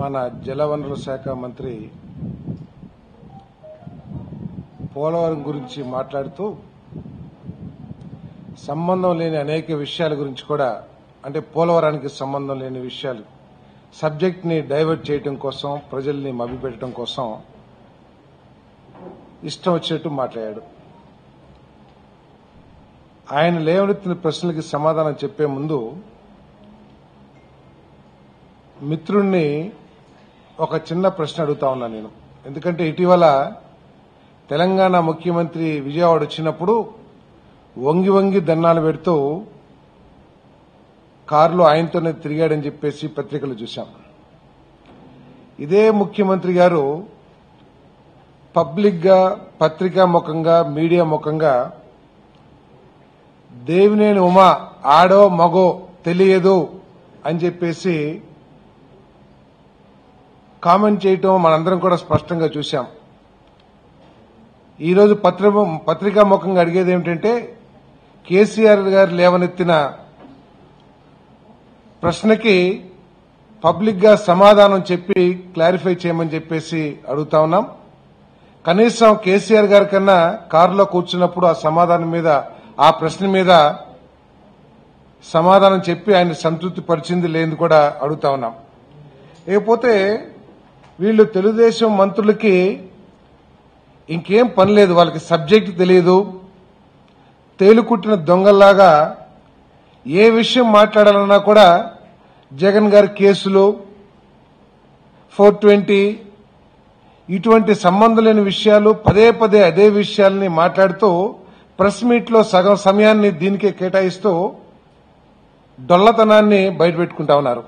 మన జలవనరుల శాఖ మంత్రి పోలవరం గురించి మాట్లాడుతూ సంబంధం లేని అనేక విషయాల గురించి కూడా అంటే పోలవరానికి సంబంధం లేని విషయాలు సబ్జెక్ట్ని డైవర్ట్ చేయడం కోసం ప్రజల్ని మభ్యపెట్టడం కోసం ఇష్టం వచ్చినట్టు మాట్లాడాడు. ఆయన లేవనెత్తిన ప్రశ్నలకి సమాధానం చెప్పే ముందు మిత్రుణ్ణి ఒక చిన్న ప్రశ్న అడుగుతా ఉన్నా నేను. ఎందుకంటే ఇటీవల తెలంగాణ ముఖ్యమంత్రి విజయవాడ వచ్చినప్పుడు వంగి వంగి దన్నాలు పెడుతూ కారులో ఆయనతోనే తిరిగాడని చెప్పేసి పత్రికలు చూశాం. ఇదే ముఖ్యమంత్రి గారు పబ్లిక్గా పత్రికా ముఖంగా మీడియా ముఖంగా దేవినేని ఉమా ఆడో మగో తెలియదు అని చెప్పేసి కామెంట్ చేయటం మనందరం కూడా స్పష్టంగా చూశాం. ఈరోజు పత్ర పత్రికా ముఖంగా అడిగేది ఏమిటంటే కేసీఆర్ గారు లేవనెత్తిన ప్రశ్నకి పబ్లిక్గా సమాధానం చెప్పి క్లారిఫై చేయమని చెప్పేసి అడుగుతా ఉన్నాం. కనీసం కేసీఆర్ గారి కన్నా కారులో కూర్చున్నప్పుడు ఆ సమాధానం మీద ఆ ప్రశ్న మీద సమాధానం చెప్పి ఆయన సంతృప్తి పరిచింది లేని కూడా అడుగుతా ఉన్నాం. లేకపోతే వీళ్ళు తెలుగుదేశం మంత్రులకి ఇంకేం పని లేదు వాళ్ళకి సబ్జెక్ట్ తెలియదు తేలుకుట్టిన దొంగల్లాగా ఏ విషయం మాట్లాడాలన్నా కూడా జగన్ గారి కేసులు ఫోర్ ట్వంటీ ఇటువంటి సంబంధం లేని విషయాలు పదే పదే అదే విషయాల్ని మాట్లాడుతూ ప్రెస్ మీట్లో సగం సమయాన్ని దీనికే కేటాయిస్తూ డొల్లతనాన్ని బయటపెట్టుకుంటా ఉన్నారు.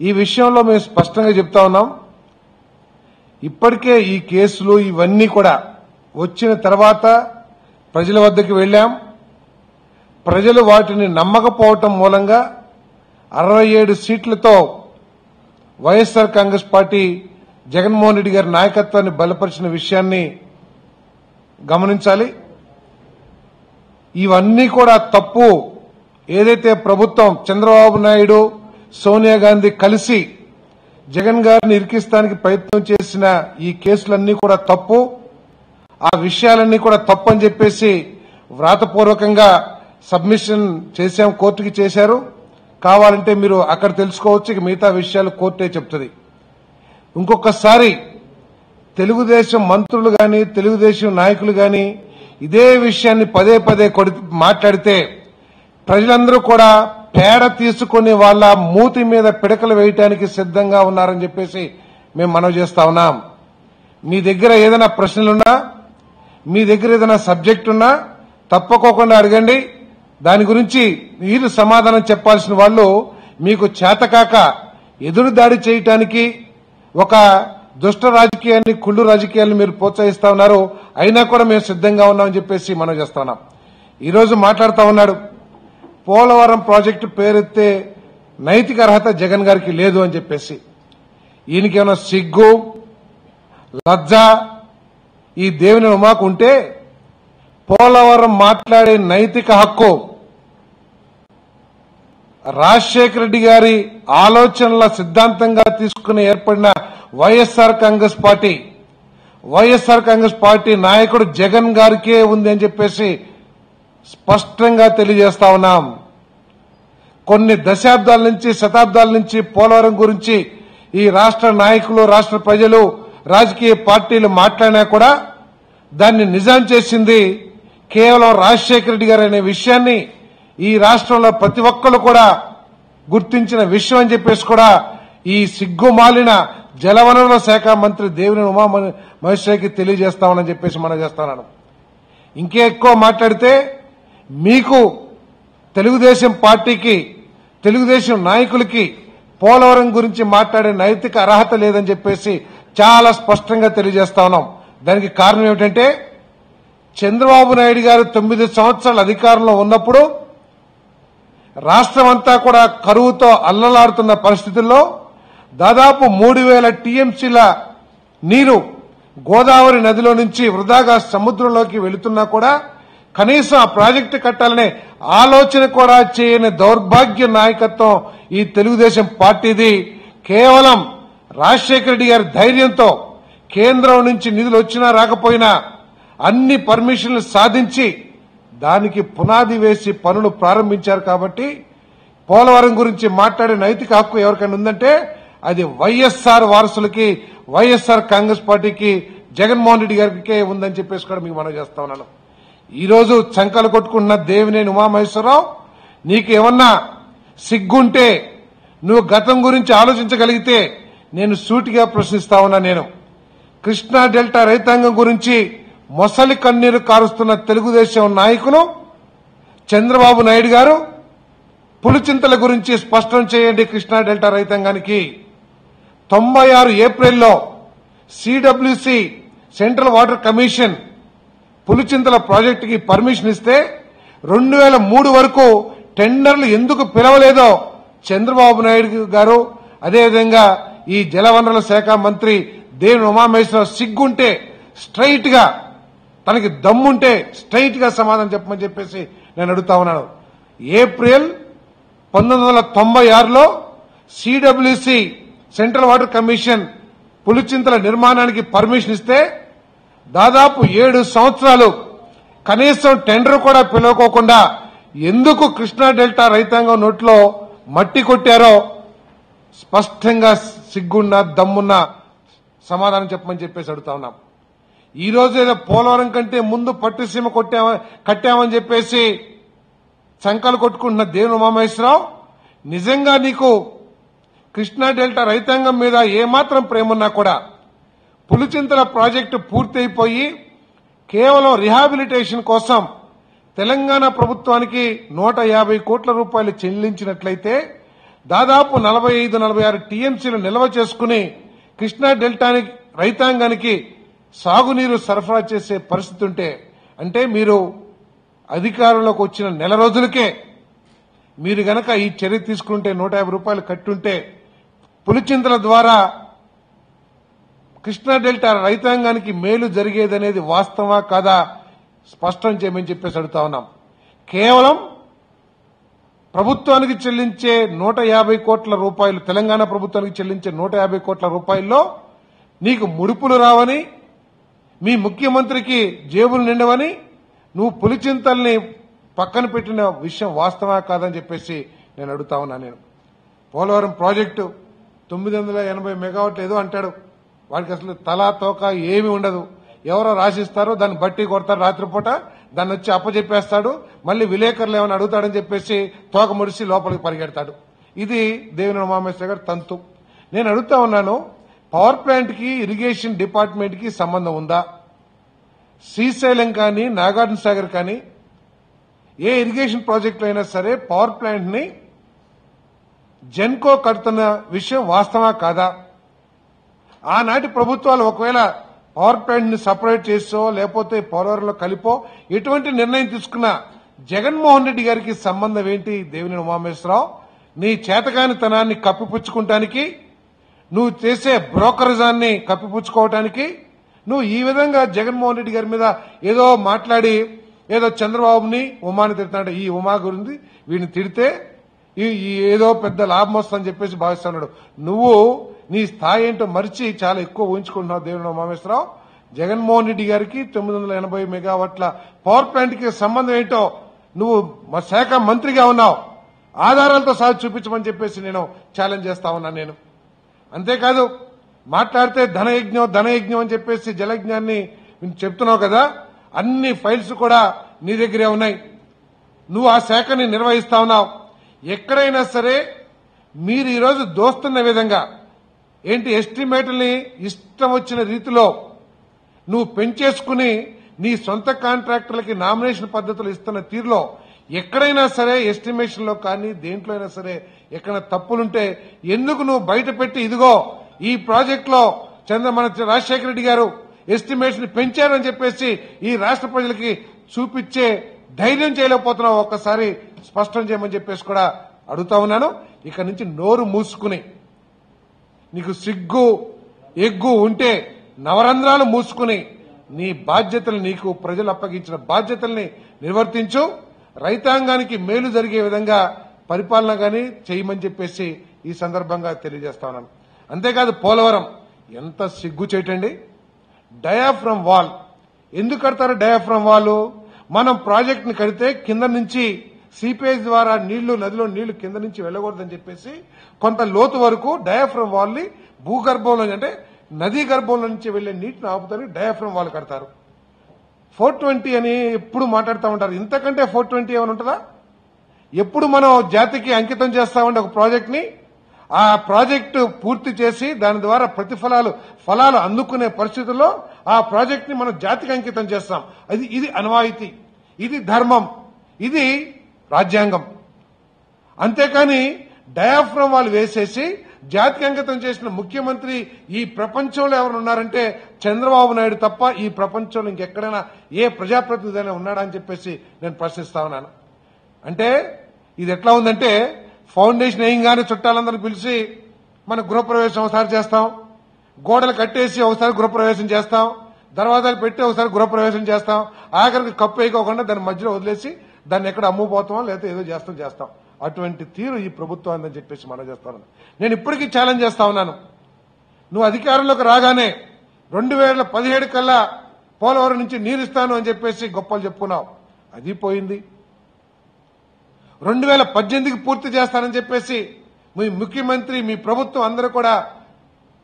ఈ విషయంలో మేము స్పష్టంగా చెప్తా ఉన్నాం. ఇప్పటికే ఈ కేసులు ఇవన్నీ కూడా వచ్చిన తర్వాత ప్రజల వద్దకు వెళ్ళాం. ప్రజలు వాటిని నమ్మకపోవటం మూలంగా అరవై ఏడు సీట్లతో YSR Congress party Jaganmohan Reddy గారి నాయకత్వాన్ని బలపరిచిన విషయాన్ని గమనించాలి. ఇవన్నీ కూడా తప్పు. ఏదైతే ప్రభుత్వం చంద్రబాబు నాయుడు సోనియా గాంధీ కలిసి జగన్ గారిని ఇరికిస్తానికి ప్రయత్నం చేసిన ఈ కేసులన్నీ కూడా తప్పు. ఆ విషయాలన్నీ కూడా తప్పు అని చెప్పేసి వ్రాతపూర్వకంగా సబ్మిషన్ చేశాం కోర్టుకి చేశారు. కావాలంటే మీరు అక్కడ తెలుసుకోవచ్చు ఇక మిగతా విషయాలు కోర్టే చెప్తుంది. ఇంకొకసారి తెలుగుదేశం మంత్రులు గాని తెలుగుదేశం నాయకులు గాని ఇదే విషయాన్ని పదే పదే కొడి మాట్లాడితే ప్రజలందరూ కూడా పేడ తీసుకుని వాళ్ళ మూతి మీద పిడకలు వేయటానికి సిద్ధంగా ఉన్నారని చెప్పేసి మేము మనవి చేస్తా ఉన్నాం. మీ దగ్గర ఏదైనా ప్రశ్నలున్నా మీ దగ్గర ఏదైనా సబ్జెక్ట్ ఉన్నా తప్పకోకుండా అడగండి. దాని గురించి మీరు సమాధానం చెప్పాల్సిన వాళ్ళు మీకు చేతకాక ఎదురు దాడి చేయటానికి ఒక దుష్ట రాజకీయాన్ని కుళ్ళు రాజకీయాన్ని మీరు ప్రోత్సహిస్తా ఉన్నారు. అయినా కూడా మేము సిద్ధంగా ఉన్నామని చెప్పేసి మనం చేస్తా ఉన్నాం. ఈరోజు మాట్లాడుతూ ఉన్నాడు పోలవరం ప్రాజెక్టు పేరెత్తే నైతిక అర్హత జగన్ గారికి లేదు అని చెప్పేసి. ఈయనకేమైనా సిగ్గు లజ్జ ఈ దేవుని ఉమాకు ఉంటే పోలవరం మాట్లాడే నైతిక హక్కు రాజశేఖర రెడ్డి గారి ఆలోచనల సిద్ధాంతంగా తీసుకుని ఏర్పడిన YSR Congress party YSR Congress party నాయకుడు జగన్ గారికే ఉంది అని చెప్పేసి స్పష్టంగా తెలియజేస్తా ఉన్నాం. కొన్ని దశాబ్దాల నుంచి శతాబ్దాల నుంచి పోలవరం గురించి ఈ రాష్ట్ర నాయకులు రాష్ట్ర ప్రజలు రాజకీయ పార్టీలు మాట్లాడినా కూడా దాన్ని నిజాం చేసింది కేవలం రాజశేఖర రెడ్డి గారు అనే విషయాన్ని ఈ రాష్ట్రంలో ప్రతి ఒక్కరు కూడా గుర్తించిన విషయం అని చెప్పేసి కూడా ఈ సిగ్గుమాలిన జలవనరుల శాఖ మంత్రి దేవిని ఉమా మహేశ్వరికి తెలియజేస్తామని చెప్పేసి మనం చేస్తున్నాను ఇంకే ఎక్కువ మాట్లాడితే మీకు తెలుగుదేశం పార్టీకి తెలుగుదేశం నాయకులకి పోలవరం గురించి మాట్లాడే నైతిక అర్హత లేదని చెప్పేసి చాలా స్పష్టంగా తెలియజేస్తా ఉన్నాం. దానికి కారణం ఏమిటంటే చంద్రబాబు నాయుడు గారు తొమ్మిది సంవత్సరాల అధికారంలో ఉన్నప్పుడు రాష్ట్రం అంతా కూడా కరువుతో అల్లలాడుతున్న పరిస్థితుల్లో దాదాపు మూడు వేల టీఎంసీల నీరు గోదావరి నదిలో నుంచి వృధాగా సముద్రంలోకి వెళుతున్నా కూడా కనీసం ఆ ప్రాజెక్టు కట్టాలనే ఆలోచన కూడా చేయని దౌర్భాగ్య నాయకత్వం ఈ తెలుగుదేశం పార్టీది. కేవలం రాజశేఖర రెడ్డి గారి ధైర్యంతో కేంద్రం నుంచి నిధులు వచ్చినా రాకపోయినా అన్ని పర్మిషన్లు సాధించి దానికి పునాది వేసి పనులు ప్రారంభించారు కాబట్టి పోలవరం గురించి మాట్లాడే నైతిక హక్కు ఎవరికైనా ఉందంటే అది వైఎస్ఆర్ వారసులకి వైఎస్ఆర్ కాంగ్రెస్ పార్టీకి జగన్మోహన్ రెడ్డి గారికి ఉందని చెప్పేసి కూడా మీకు మనం చేస్తా ఉన్నాను. ఈరోజు చంకలు కొట్టుకున్న దేవినేని ఉమామహేశ్వరరావు నీకు ఏమన్నా సిగ్గుంటే నువ్వు గతం గురించి ఆలోచించగలిగితే నేను సూటిగా ప్రశ్నిస్తా ఉన్నా నేను. కృష్ణా డెల్టా రైతాంగం గురించి మొసలి కన్నీరు కారుస్తున్న తెలుగుదేశం నాయకులు చంద్రబాబు నాయుడు గారు పులిచింతల గురించి స్పష్టం చేయండి కృష్ణా డెల్టా రైతాంగానికి. తొంభై ఆరు ఏప్రిల్లో CWC central water commission Pulichintala ప్రాజెక్టుకి పర్మిషన్ ఇస్తే రెండు వేల మూడు వరకు టెండర్లు ఎందుకు పిలవలేదో చంద్రబాబు నాయుడు గారు అదేవిధంగా ఈ జలవనరుల శాఖ మంత్రి దేవి ఉమామేశ్వరరావు సిగ్గుంటే స్ట్రైట్గా తనకి దమ్ముంటే స్ట్రైట్గా సమాధానం చెప్పమని చెప్పేసి నేను అడుగుతా ఉన్నాను. ఏప్రిల్ పంతొమ్మిది వందల తొంభై ఆరులో CWC central water commission Pulichintala నిర్మాణానికి పర్మిషన్ ఇస్తే దాదాపు ఏడు సంవత్సరాలు కనీసం టెండర్ కూడా పిలువకోకుండా ఎందుకు కృష్ణా డెల్టా రైతాంగం నోట్లో మట్టి కొట్టారో స్పష్టంగా సిగ్గున్న దమ్మున్న సమాధానం చెప్పమని చెప్పేసి అడుగుతా ఉన్నాం. ఈ రోజు ఏదో పోలవరం కంటే ముందు పట్టుసీమ కొట్టామని కట్టామని చెప్పేసి శంకలు కొట్టుకుంటున్న దేవుని ఉమామేశ్వరరావు నిజంగా నీకు కృష్ణా డెల్టా రైతాంగం మీద ఏమాత్రం ప్రేమున్నా కూడా పులిచింతల ప్రాజెక్టు పూర్తయిపోయి కేవలం రిహాబిలిటేషన్ కోసం తెలంగాణ ప్రభుత్వానికి నూట యాభై కోట్ల రూపాయలు చెల్లించినట్లయితే దాదాపు నలభై ఐదు నలభై ఆరు టీఎంసీలు నిల్వ చేసుకుని కృష్ణా డెల్టానికి రైతాంగానికి సాగునీరు సరఫరా చేసే పరిస్థితి ఉంటే అంటే మీరు అధికారంలోకి వచ్చిన నెల రోజులకే మీరు గనక ఈ చర్య తీసుకుంటే నూట యాభై రూపాయలు కట్టుంటే పులిచింతల ద్వారా కృష్ణా డెల్టా రైతాంగానికి మేలు జరిగేదనేది వాస్తవా కాదా? స్పష్టం చేయమని చెప్పేసి అడుగుతా ఉన్నాం. కేవలం ప్రభుత్వానికి చెల్లించే నూట యాభై కోట్ల రూపాయలు తెలంగాణ ప్రభుత్వానికి చెల్లించే నూట యాభై కోట్ల రూపాయల్లో నీకు ముడుపులు రావని మీ ముఖ్యమంత్రికి జేబులు నిండవని నువ్వు పులిచింతల్ని పక్కన పెట్టిన విషయం వాస్తవా కాదని చెప్పేసి నేను అడుగుతా ఉన్నా నేను. పోలవరం ప్రాజెక్టు తొమ్మిది వందల ఎనభై మెగావాట్లు ఏదో అంటాడు. వాడికి అసలు తలా తోక ఏమీ ఉండదు. ఎవరో రాసిస్తారో దాన్ని బట్టి కొడతారు రాత్రిపూట దాన్ని వచ్చి అప్పచెప్పేస్తాడు మళ్ళీ విలేకరులు ఏమైనా అడుగుతాడని చెప్పేసి తోక ముడిసి లోపలికి పరిగెడతాడు. ఇది దేవిన ఉమామేశ్వర గారు తంతు. నేను అడుగుతా ఉన్నాను పవర్ ప్లాంట్కి ఇరిగేషన్ డిపార్ట్మెంట్కి సంబంధం ఉందా? శ్రీశైలం కానీ నాగార్జున సాగర్ కానీ ఏ ఇరిగేషన్ ప్రాజెక్టులు అయినా సరే పవర్ ప్లాంట్ని జెన్కో కడుతున్న విషయం వాస్తవా కాదా? ఆనాటి ప్రభుత్వాలు ఒకవేళ పవర్ ప్లాంట్ని సపరేట్ చేసో లేకపోతే పోలవరంలో కలిపో ఎటువంటి నిర్ణయం తీసుకున్న జగన్మోహన్ రెడ్డి గారికి సంబంధం ఏంటి దేవినేని ఉమామేశ్వరరావు నీ చేతకానితనాన్ని కప్పిపుచ్చుకుంటానికి నువ్వు చేసే బ్రోకరిజాన్ని కప్పిపుచ్చుకోవటానికి నువ్వు ఈ విధంగా జగన్మోహన్ రెడ్డి గారి మీద ఏదో మాట్లాడి ఏదో చంద్రబాబుని ఉమాని తిడుతున్నాడు ఈ ఉమా గురించి వీడిని తిడితే ఈ- ఏదో పెద్ద లాభం వస్తుందని చెప్పేసి భావిస్తున్నాడు. నువ్వు నీ స్థాయి ఏంటో మరిచి చాలా ఎక్కువ ఊహించుకుంటున్నావు దేవుడు మామేశ్వరరావు జగన్మోహన్ రెడ్డి గారికి తొమ్మిది వందల ఎనభై మెగావాట్ల పవర్ ప్లాంట్కి సంబంధం ఏంటో నువ్వు మా శాఖ మంత్రిగా ఉన్నావు. ఆధారాలతో సహా చూపించమని చెప్పేసి నేను ఛాలెంజ్ చేస్తా ఉన్నా నేను. అంతేకాదు మాట్లాడితే ధనయజ్ఞం ధనయజ్ఞం అని చెప్పేసి జలయజ్ఞాన్ని చెప్తున్నావు కదా అన్ని ఫైల్స్ కూడా నీ దగ్గరే ఉన్నాయి. నువ్వు ఆ శాఖని నిర్వహిస్తా ఉన్నావు. ఎక్కడైనా సరే మీరు ఈరోజు దోస్తున్న విధంగా ఏంటి ఎస్టిమేట్ని ఇష్టం వచ్చిన రీతిలో నువ్వు పెంచేసుకుని నీ సొంత కాంట్రాక్టర్లకి నామినేషన్ పద్ధతులు ఇస్తున్న తీరులో ఎక్కడైనా సరే ఎస్టిమేషన్లో కానీ దేంట్లో అయినా సరే ఎక్కడ తప్పులుంటే ఎందుకు నువ్వు బయట పెట్టి ఇదిగో ఈ ప్రాజెక్ట్లో చంద్ర మన రాజశేఖర రెడ్డి గారు ఎస్టిమేషన్ పెంచారని చెప్పేసి ఈ రాష్ట్ర ప్రజలకి చూపించే ధైర్యం చేయలేకపోతున్నావు ఒక్కసారి స్పష్టం చేయమని చెప్పేసి కూడా అడుగుతా ఉన్నాను. ఇక నుంచి నోరు మూసుకుని నీకు సిగ్గు ఎగ్గు ఉంటే నవరంధ్రాలు మూసుకుని నీ బాధ్యతలు నీకు ప్రజలు అప్పగించిన బాధ్యతల్ని నిర్వర్తించు. రైతాంగానికి మేలు జరిగే విధంగా పరిపాలన గాని చేయమని చెప్పేసి ఈ సందర్భంగా తెలియజేస్తా ఉన్నాను అంతేకాదు పోలవరం ఎంత సిగ్గు చేయటండి డయాఫ్రమ్ వాల్ ఎందుకు కడతారు డయాఫ్రమ్ వాల్? మనం ప్రాజెక్ట్ని కడితే కింద నుంచి సీపేజ్ ద్వారా నీళ్ళు నదిలో నీళ్ళు కింద నుంచి వెళ్ళకూడదని చెప్పేసి కొంత లోతు వరకు డయాఫ్రమ్ వాల్ని భూగర్భంలో అంటే నదీ గర్భంలో నుంచి వెళ్ళే నీటిని ఆపుతానికి డయాఫ్రమ్ వాల్ కడతారు. ఫోర్ ట్వంటీ అని ఎప్పుడు మాట్లాడుతూ ఉంటారు. ఇంతకంటే ఫోర్ ట్వంటీ ఏమైనా ఉంటుందా? ఎప్పుడు మనం జాతికి అంకితం చేస్తామంటే ఒక ప్రాజెక్ట్ని ఆ ప్రాజెక్టు పూర్తి చేసి దాని ద్వారా ప్రతిఫలాలు ఫలాలు అందుకునే పరిస్థితుల్లో ఆ ప్రాజెక్ట్ని మనం జాతికి అంకితం చేస్తాం. అది ఇది అనవాయితీ ఇది ధర్మం. ఇది రాజ్యాంగం. అంతేకాని డయాఫ్రమ్ వాళ్ళు వేసేసి జాతికి అంకితం చేసిన ముఖ్యమంత్రి ఈ ప్రపంచంలో ఎవరు ఉన్నారంటే చంద్రబాబు నాయుడు తప్ప ఈ ప్రపంచంలో ఇంకెక్కడైనా ఏ ప్రజాప్రతినిధి ఉన్నాడా అని చెప్పేసి నేను ప్రశ్నిస్తా ఉన్నాను. అంటే ఇది ఎట్లా ఉందంటే ఫౌండేషన్ వేయంగానే చుట్టాలందరినీ పిలిచి మన గృహప్రవేశం ఒకసారి చేస్తాం. గోడలు కట్టేసి ఒకసారి గృహప్రవేశం చేస్తాం. దర్వాజాలు పెట్టి ఒకసారి గృహప్రవేశం చేస్తాం. ఆఖరికి కప్పు వేయకోకుండా దాని మధ్యలో వదిలేసి దాన్ని ఎక్కడ అమ్ముపోతామో లేకపోతే ఏదో చేస్తాం చేస్తాం. అటువంటి తీరు ఈ ప్రభుత్వం అని చెప్పేసి మనం చేస్తాను నేను ఇప్పటికీ ఛాలెంజ్ చేస్తా ఉన్నాను. నువ్వు అధికారంలోకి రాగానే రెండు వేల పదిహేడు కల్లా పోలవరం నుంచి నీరు ఇస్తాను అని చెప్పేసి గొప్పలు చెప్పుకున్నావు. అది పోయింది. రెండు వేల పద్దెనిమిదికి పూర్తి చేస్తానని చెప్పేసి మీ ముఖ్యమంత్రి మీ ప్రభుత్వం అందరూ కూడా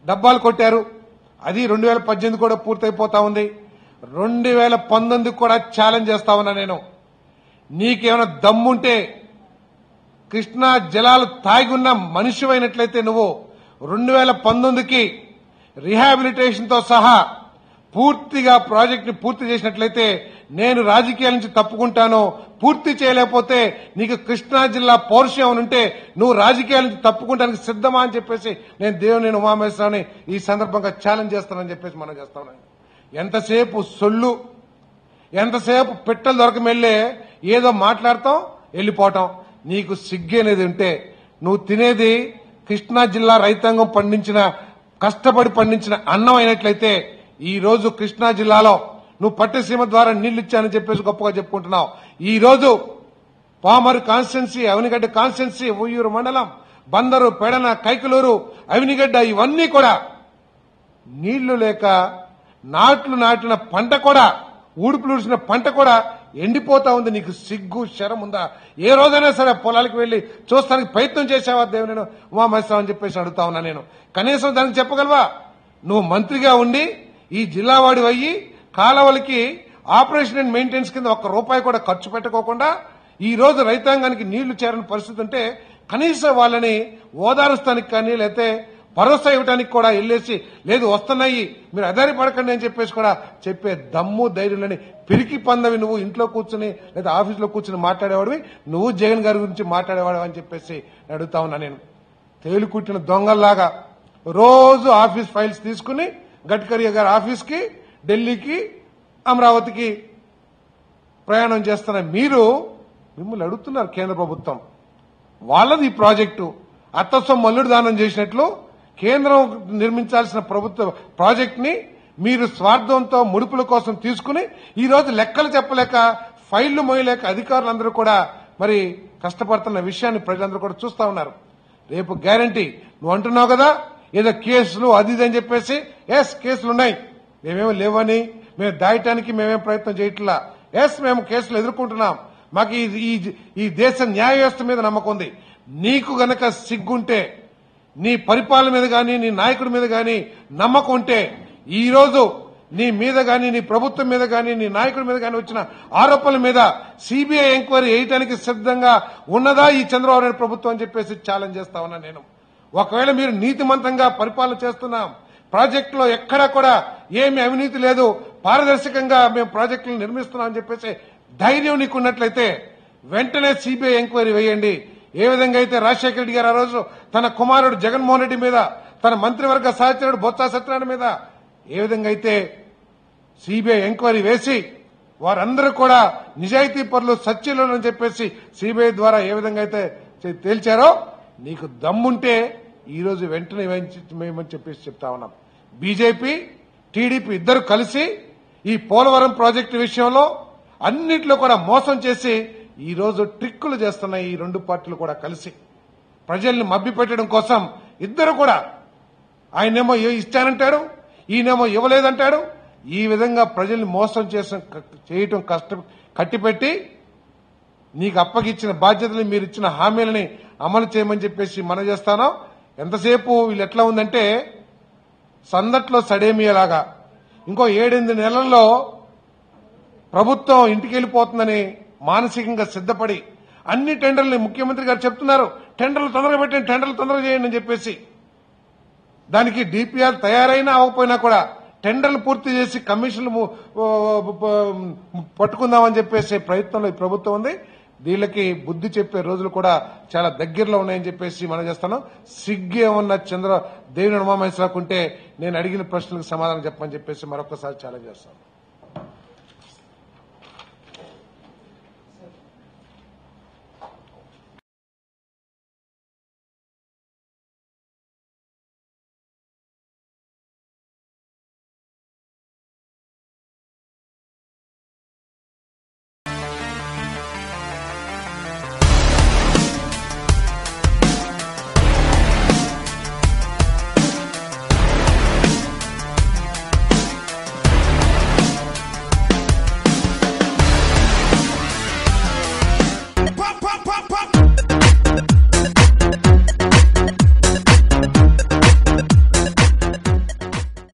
డబ్బాలు కొట్టారు. అది రెండు వేల పద్దెనిమిది కూడా పూర్తయిపోతా ఉంది. రెండు వేల పంతొమ్మిదికి కూడా ఛాలెంజ్ చేస్తా ఉన్నా నేను. నీకేమైనా దమ్ముంటే కృష్ణా జలాలు తాగి ఉన్న మనిషివైనట్లయితే నువ్వు రెండు వేల పంతొమ్మిదికి రిహాబిలిటేషన్తో సహా పూర్తిగా ప్రాజెక్ట్ని పూర్తి చేసినట్లయితే నేను రాజకీయాల నుంచి తప్పుకుంటాను పూర్తి చేయలేకపోతే నీకు కృష్ణా జిల్లా పౌరుషం ఉంటే నువ్వు రాజకీయాల నుంచి తప్పుకుంటానికి సిద్ధమా అని చెప్పేసి నేను దేవుని ఉమామేశ్వరాన్ని ఈ సందర్భంగా ఛాలెంజ్ చేస్తానని చెప్పేసి మనం చేస్తాను ఎంతసేపు సొల్లు ఎంతసేపు పెట్టలు దొరకమెళ్ళే ఏదో మాట్లాడతాం వెళ్ళిపోవటం. నీకు సిగ్గేనేది ఉంటే నువ్వు తినేది కృష్ణా జిల్లా రైతాంగం పండించిన కష్టపడి పండించిన అన్నం అయినట్లయితే ఈ రోజు కృష్ణా జిల్లాలో నువ్వు పట్టిసీమ ద్వారా నీళ్ళు ఇచ్చానని చెప్పేసి గొప్పగా చెప్పుకుంటున్నావు. ఈ రోజు పామరు కాన్స్టెన్సీ అవినిగడ్డ కాన్స్టెన్సీ ఉయ్యూరు మండలం బందరు పెడన కైకలూరు అవినిగడ్డ ఇవన్నీ కూడా నీళ్ళు లేక నాట్లు నాటిన పంట కూడా ఊడుపులుడిచిన పంట కూడా ఎండిపోతా ఉంది. నీకు సిగ్గు శరం ఉందా? ఏ రోజైనా సరే పొలాలకు వెళ్ళి చూస్తానికి ప్రయత్నం చేసావా దేవుని ఉమామహేశ్వరం అని చెప్పేసి అడుగుతా ఉన్నా నేను. కనీసం దానికి చెప్పగలవా? నువ్వు మంత్రిగా ఉండి ఈ జిల్లావాడి అయ్యి కాలవలకి ఆపరేషన్ అండ్ మెయింటెనెన్స్ కింద ఒక్క రూపాయి కూడా ఖర్చు పెట్టకోకుండా ఈ రోజు రైతాంగానికి నీళ్ళు చేరని పరిస్థితి ఉంటే కనీసం వాళ్ళని ఓదారుస్తానికి కానీ లేకపోతే భరోసా ఇవ్వడానికి కూడా వెళ్ళేసి లేదు వస్తున్నాయి మీరు అదారి పడకండి అని చెప్పేసి కూడా చెప్పే దమ్ము ధైర్యంలోని పిరికి పందవి నువ్వు ఇంట్లో కూర్చుని లేదా ఆఫీసులో కూర్చుని మాట్లాడేవాడివి నువ్వు జగన్ గారి గురించి మాట్లాడేవాడు అని చెప్పేసి అడుగుతా ఉన్నా నేను. తేలు కుట్టిన దొంగల్లాగా రోజు ఆఫీస్ ఫైల్స్ తీసుకుని గడ్కరీ గారి ఆఫీస్కి ఢిల్లీకి అమరావతికి ప్రయాణం చేస్తున్న మీరు మిమ్మల్ని అడుగుతున్నారు కేంద్ర ప్రభుత్వం. వాళ్ళది ఈ ప్రాజెక్టు. అత్తస్వం మల్లుడు దానం చేసినట్లు కేంద్రం నిర్మించాల్సిన ప్రభుత్వ ప్రాజెక్ట్ని మీరు స్వార్థంతో ముడుపుల కోసం తీసుకుని ఈ రోజు లెక్కలు చెప్పలేక ఫైళ్ళు మోయలేక అధికారులందరూ కూడా మరి కష్టపడుతున్న విషయాన్ని ప్రజలందరూ కూడా చూస్తా ఉన్నారు. రేపు గ్యారంటీ. నువ్వు అంటున్నావు కదా ఏదో కేసులు అది ఇది అని చెప్పేసి ఎస్ కేసులు ఉన్నాయి. మేమేమో లేవని మేము దాయటానికి మేమేం ప్రయత్నం చేయట్లా. ఎస్ మేము కేసులు ఎదుర్కొంటున్నాం. మాకు ఈ- ఈ దేశ న్యాయ వ్యవస్థ మీద నమ్మకం ఉంది. నీకు గనక సిగ్గుంటే నీ పరిపాలన మీద కానీ నీ నాయకుడి మీద కానీ నమ్మకం ఉంటే ఈరోజు నీ మీద కానీ నీ ప్రభుత్వం మీద కానీ నీ నాయకుడి మీద కానీ వచ్చిన ఆరోపణల మీద సిబిఐ ఎంక్వైరీ వేయడానికి సిద్ధంగా ఉన్నదా ఈ చంద్రబాబు నాయుడు ప్రభుత్వం అని చెప్పేసి ఛాలెంజ్ చేస్తా ఉన్నా నేను. ఒకవేళ మీరు నీతిమంతంగా పరిపాలన చేస్తున్నాం ప్రాజెక్టులో ఎక్కడా కూడా ఏమి అవినీతి లేదు పారదర్శకంగా మేము ప్రాజెక్టులు నిర్మిస్తున్నాం అని చెప్పేసి ధైర్యం నీకున్నట్లయితే వెంటనే సిబిఐ ఎంక్వైరీ వేయండి. ఏ విధంగా అయితే రాజశేఖర రెడ్డి గారు ఆ రోజు తన కుమారుడు జగన్మోహన్ రెడ్డి మీద తన మంత్రివర్గ సహచరుడు బొత్స సత్యనారాయణ మీద ఏ విధంగా అయితే సిబిఐ ఎంక్వైరీ వేసి వారందరూ కూడా నిజాయితీ పనులు సత్యులు అని చెప్పేసి సిబిఐ ద్వారా ఏ విధంగా అయితే తేల్చారో నీకు దమ్ముంటే ఈ రోజు వెంటనే మేమని చెప్పేసి చెప్తా ఉన్నాం. బీజేపీ టీడీపీ ఇద్దరు కలిసి ఈ పోలవరం ప్రాజెక్టు విషయంలో అన్నిట్లో కూడా మోసం చేసి ఈరోజు ట్రిక్కులు చేస్తున్నాయి ఈ రెండు పార్టీలు కూడా కలిసి ప్రజల్ని మబ్బి పెట్టడం కోసం ఇద్దరు కూడా ఆయనేమో ఏ- ఇస్తానంటాడు ఈయనేమో ఇవ్వలేదంటాడు. ఈ విధంగా ప్రజల్ని మోసం చేసిన చేయటం కష్టం కట్టిపెట్టి నీకు అప్పగిచ్చిన బాధ్యతలు మీరు ఇచ్చిన హామీలని అమలు చేయమని చెప్పేసి మనం చేస్తాను. ఎంతసేపు వీళ్ళు ఎట్లా ఉందంటే సందట్లో సడేమియలాగా. ఇంకో ఏడెనిమిది నెలల్లో ప్రభుత్వం ఇంటికి వెళ్ళిపోతుందని మానసికంగా సిద్ధపడి అన్ని టెండర్లు ముఖ్యమంత్రి గారు చెప్తున్నారు. టెండర్లు తొందరగా పెట్టండి టెండర్లు తొందరగా చేయండి అని చెప్పేసి. దానికి డిపిఆర్ తయారైనా అవ్వకపోయినా కూడా టెండర్లు పూర్తి చేసి కమిషన్లు పట్టుకుందామని చెప్పేసి ప్రయత్నంలో ఈ ప్రభుత్వం ఉంది. వీళ్ళకి బుద్ధి చెప్పే రోజులు కూడా చాలా దగ్గరలో ఉన్నాయని చెప్పేసి మనం చేస్తాను సిగ్గే ఉన్న చంద్ర దేవుని అనుమామేశ్వరాకుంటే నేను అడిగిన ప్రశ్నలకు సమాధానం చెప్పమని చెప్పేసి మరొకసారి ఛాలెంజ్ చేస్తాను.